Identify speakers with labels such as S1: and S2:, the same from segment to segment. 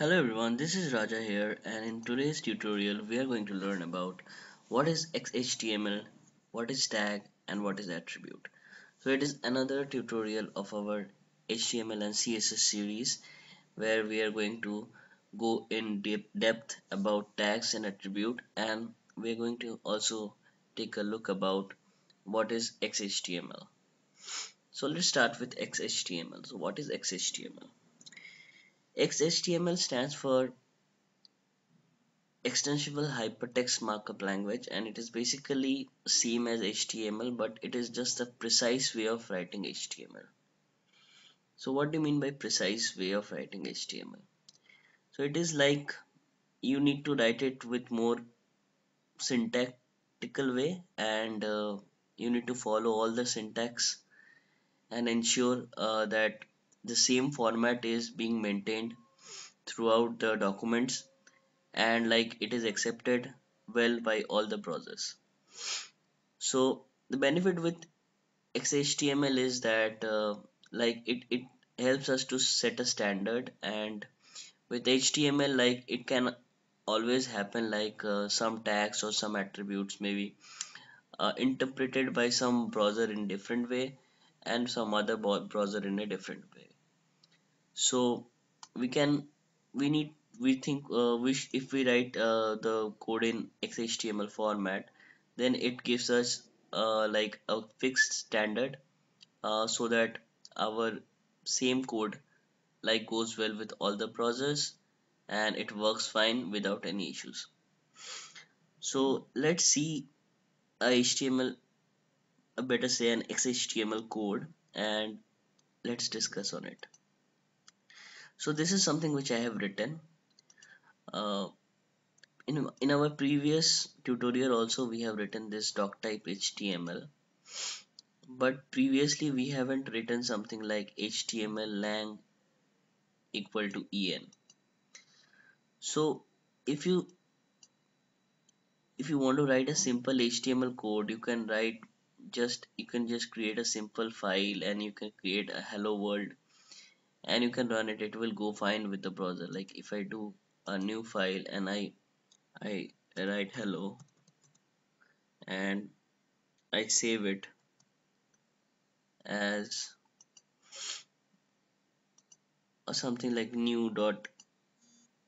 S1: Hello everyone, this is Raja here and in today's tutorial we are going to learn about what is XHTML, what is tag and what is attribute. So it is another tutorial of our HTML and CSS series where we are going to go in deep depth about tags and attribute and we are going to also take a look about what is XHTML. So let's start with XHTML. So what is XHTML? XHTML stands for extensible hypertext markup language and it is basically same as HTML but it is just a precise way of writing HTML. So what do you mean by precise way of writing HTML? So it is like you need to write it with more syntactical way and uh, you need to follow all the syntax and ensure uh, that the same format is being maintained throughout the documents and like it is accepted well by all the browsers so the benefit with xhtml is that uh, like it, it helps us to set a standard and with html like it can always happen like uh, some tags or some attributes maybe uh, interpreted by some browser in different way and some other browser in a different way so we can we need we think uh, we if we write uh, the code in XHTML format then it gives us uh, like a fixed standard uh, so that our same code like goes well with all the browsers and it works fine without any issues. So let's see a HTML a better say an XHTML code and let's discuss on it so this is something which I have written. Uh, in, in our previous tutorial also we have written this doc type HTML but previously we haven't written something like HTML lang equal to en so if you if you want to write a simple HTML code you can write just you can just create a simple file and you can create a hello world and you can run it it will go fine with the browser. Like if I do a new file and I I write hello and I save it as something like new dot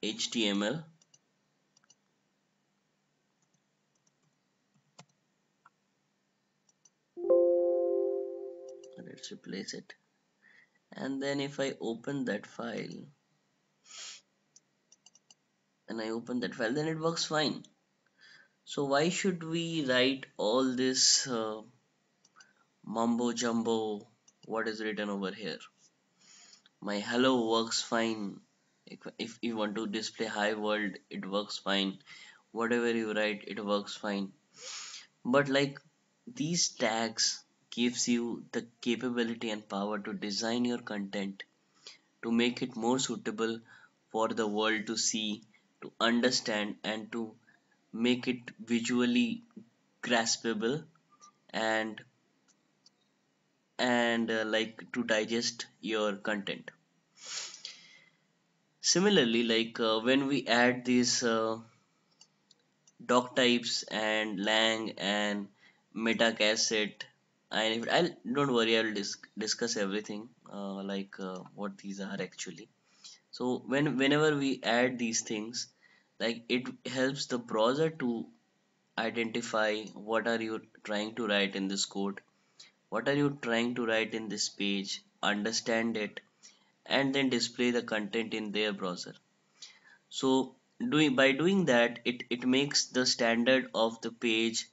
S1: html let's replace it and then if I open that file and I open that file then it works fine. So why should we write all this uh, mumbo jumbo what is written over here? My hello works fine. If, if you want to display hi world it works fine. Whatever you write it works fine. But like these tags gives you the capability and power to design your content to make it more suitable for the world to see, to understand, and to make it visually graspable and and uh, like to digest your content. Similarly like uh, when we add these uh, doc types and lang and meta charset and I'll don't worry I'll dis discuss everything uh, like uh, what these are actually. So when whenever we add these things like it helps the browser to identify what are you trying to write in this code what are you trying to write in this page understand it and then display the content in their browser. So doing by doing that it it makes the standard of the page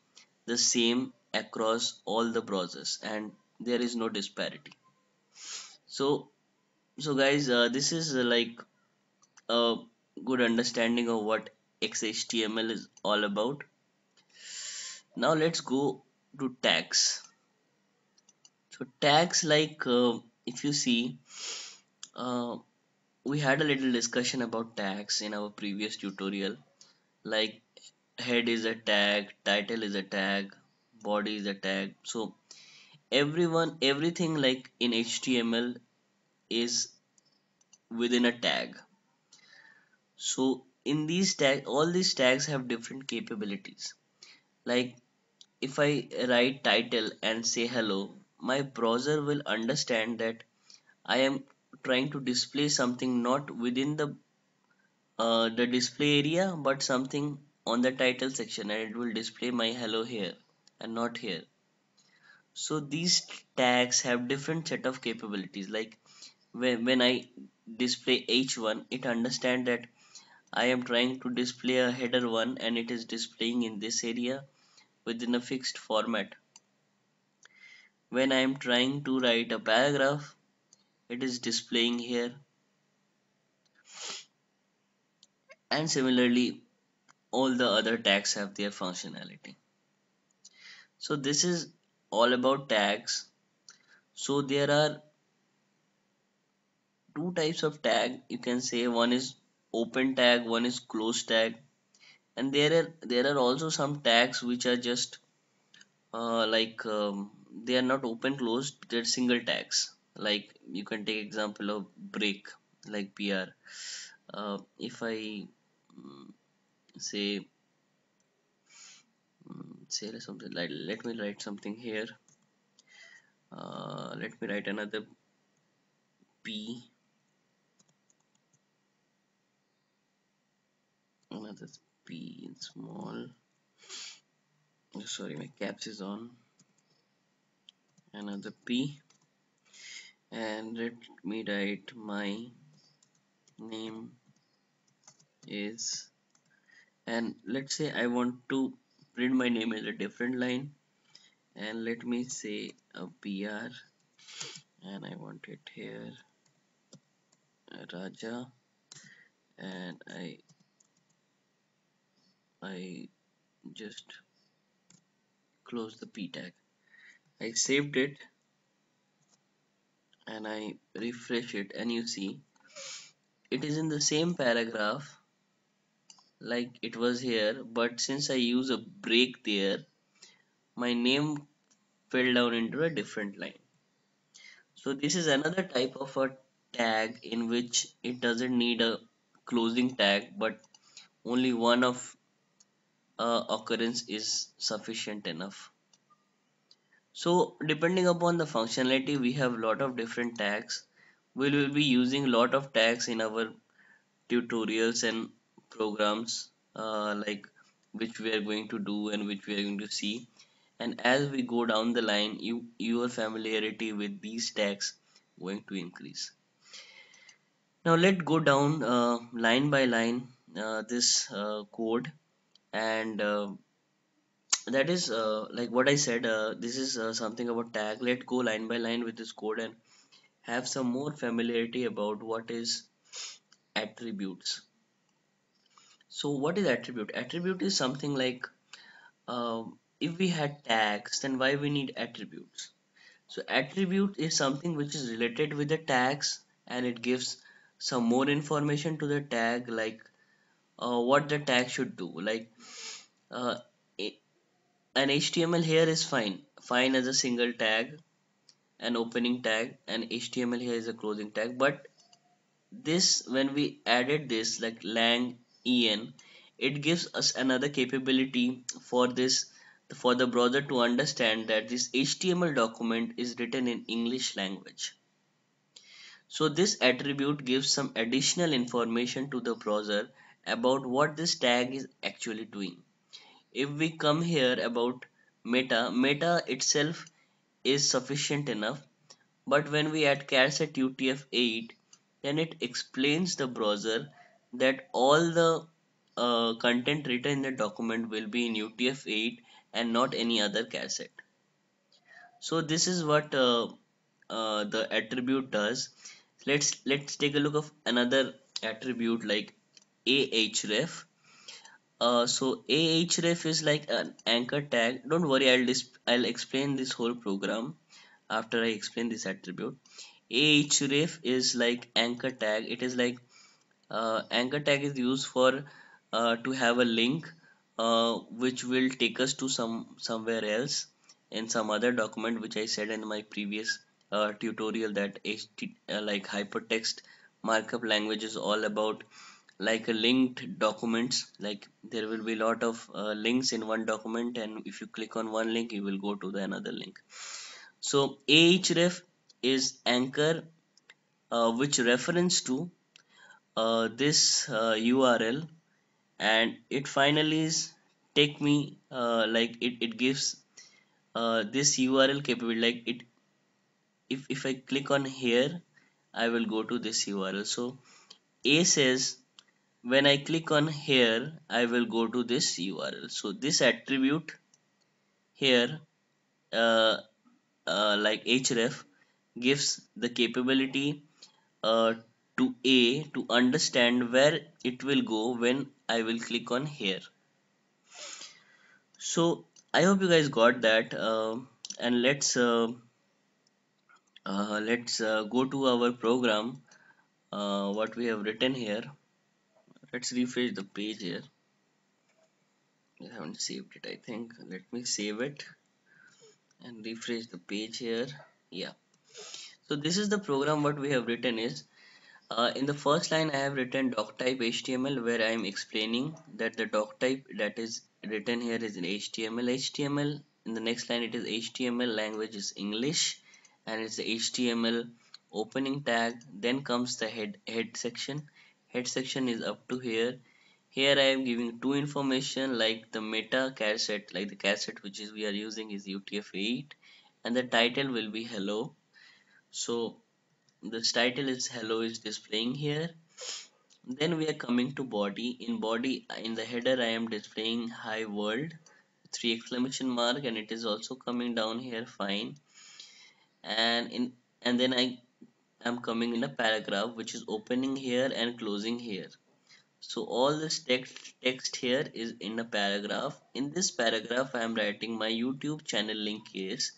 S1: the same across all the browsers and there is no disparity. So so guys uh, this is uh, like a good understanding of what xhtml is all about. Now let's go to tags so tags like uh, if you see uh, we had a little discussion about tags in our previous tutorial. Like head is a tag title is a tag body is a tag so everyone everything like in html is within a tag. So in these tags all these tags have different capabilities. Like if i write title and say hello my browser will understand that i am trying to display something not within the uh, the display area but something on the title section and it will display my hello here and not here. So these tags have different set of capabilities. Like when, when i display h1 it understand that i am trying to display a header one and it is displaying in this area within a fixed format. When i am trying to write a paragraph it is displaying here. And similarly all the other tags have their functionality so this is all about tags. So there are two types of tag you can say. One is open tag one is close tag. And there are there are also some tags which are just uh, like um, they are not open closed they're single tags. Like you can take example of break like br uh, if i mm, say say something like let me write something here. Uh, let me write another p. Another p in small. Sorry my caps is on. Another p. And let me write my name is and let's say I want to print my name as a different line. And let me say a BR and I want it here. Raja. And I I just close the p tag. I saved it. And I refresh it. And you see it is in the same paragraph like it was here but since I use a break there my name fell down into a different line. So this is another type of a tag in which it doesn't need a closing tag but only one of uh, occurrence is sufficient enough. So depending upon the functionality we have a lot of different tags. We will be using a lot of tags in our tutorials and programs uh, like which we are going to do and which we are going to see. And as we go down the line you your familiarity with these tags going to increase. Now let's go down uh, line by line uh, this uh, code. And uh, that is uh, like what I said uh, this is something about tag. Let's go line by line with this code and have some more familiarity about what is attributes so what is attribute? Attribute is something like um, if we had tags then why we need attributes? So attribute is something which is related with the tags and it gives some more information to the tag like uh, what the tag should do. Like uh, an HTML here is fine. Fine as a single tag an opening tag and HTML here is a closing tag. But this when we added this like lang en it gives us another capability for this for the browser to understand that this HTML document is written in English language. So this attribute gives some additional information to the browser about what this tag is actually doing. If we come here about meta meta itself is sufficient enough but when we add charset utf-8 then it explains the browser that all the uh, content written in the document will be in utf-8 and not any other charset so this is what uh, uh, the attribute does. Let's let's take a look of another attribute like ahref uh, so ahref is like an anchor tag. Don't worry I'll I'll explain this whole program after I explain this attribute. Ahref is like anchor tag. It is like anchor tag is used for uh, to have a link uh, which will take us to some somewhere else in some other document which I said in my previous uh, tutorial that HT, uh, like hypertext markup language is all about like a linked documents. Like there will be a lot of uh, links in one document and if you click on one link you will go to the another link. So ahref is anchor uh, which reference to uh, this uh, url and it finally is take me uh, like it, it gives uh, this url capability. Like it if, if i click on here i will go to this url so a says when I click on here I will go to this URL so this attribute here uh, uh, like href gives the capability uh, to A to understand where it will go when I will click on here. So I hope you guys got that uh, and let's uh, uh, let's uh, go to our program uh, what we have written here. Let's refresh the page here. I haven't saved it I think. Let me save it and refresh the page here. Yeah. So this is the program what we have written is uh, in the first line I have written doctype HTML where I am explaining that the doctype that is written here is in HTML HTML in the next line it is HTML language is English and it's the HTML opening tag. Then comes the head head section. Head section is up to here. Here I am giving two information like the meta charset like the charset which is we are using is UTF-8 and the title will be hello. So this title is hello is displaying here? Then we are coming to body. In body in the header I am displaying hi world three exclamation mark and it is also coming down here fine. And in and then I am coming in a paragraph which is opening here and closing here. So all this text text here is in a paragraph. In this paragraph i am writing my youtube channel link is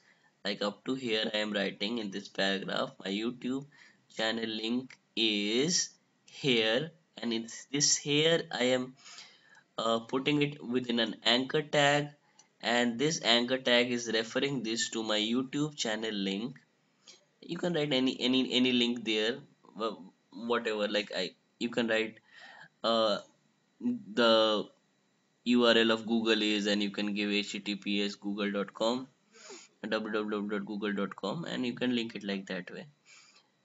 S1: like up to here i am writing in this paragraph. My youtube channel link is here and in this here i am uh, putting it within an anchor tag and this anchor tag is referring this to my youtube channel link. You can write any any any link there whatever like i you can write uh, the URL of Google is and you can give https google.com www.google.com and you can link it like that way.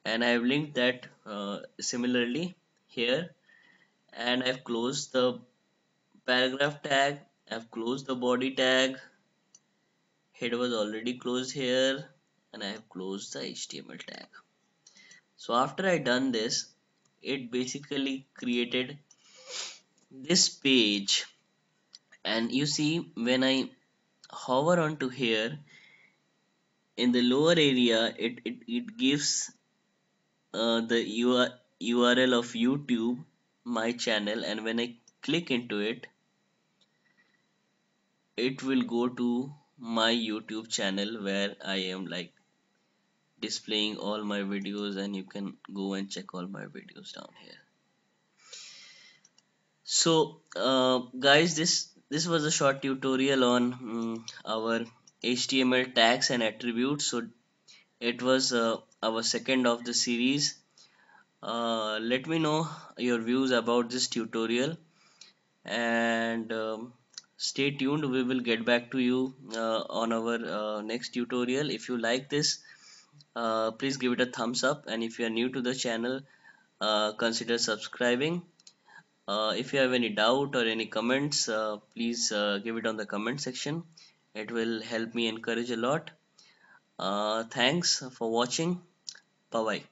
S1: And I have linked that uh, similarly here. And I've closed the paragraph tag. I've closed the body tag. Head was already closed here. And I have closed the HTML tag. So after I done this it basically created this page. And you see when I hover onto here in the lower area it, it, it gives uh, the URL of YouTube my channel and when I click into it it will go to my YouTube channel where I am like displaying all my videos and you can go and check all my videos down here. So uh, guys this this was a short tutorial on um, our HTML tags and attributes. So it was uh, our second of the series. Uh, let me know your views about this tutorial. And um, stay tuned. We will get back to you uh, on our uh, next tutorial. If you like this uh, please give it a thumbs up. And if you are new to the channel consider subscribing. Uh, if you have any doubt or any comments uh, please uh, give it on the comment section it will help me encourage a lot. Uh, thanks for watching. Bye bye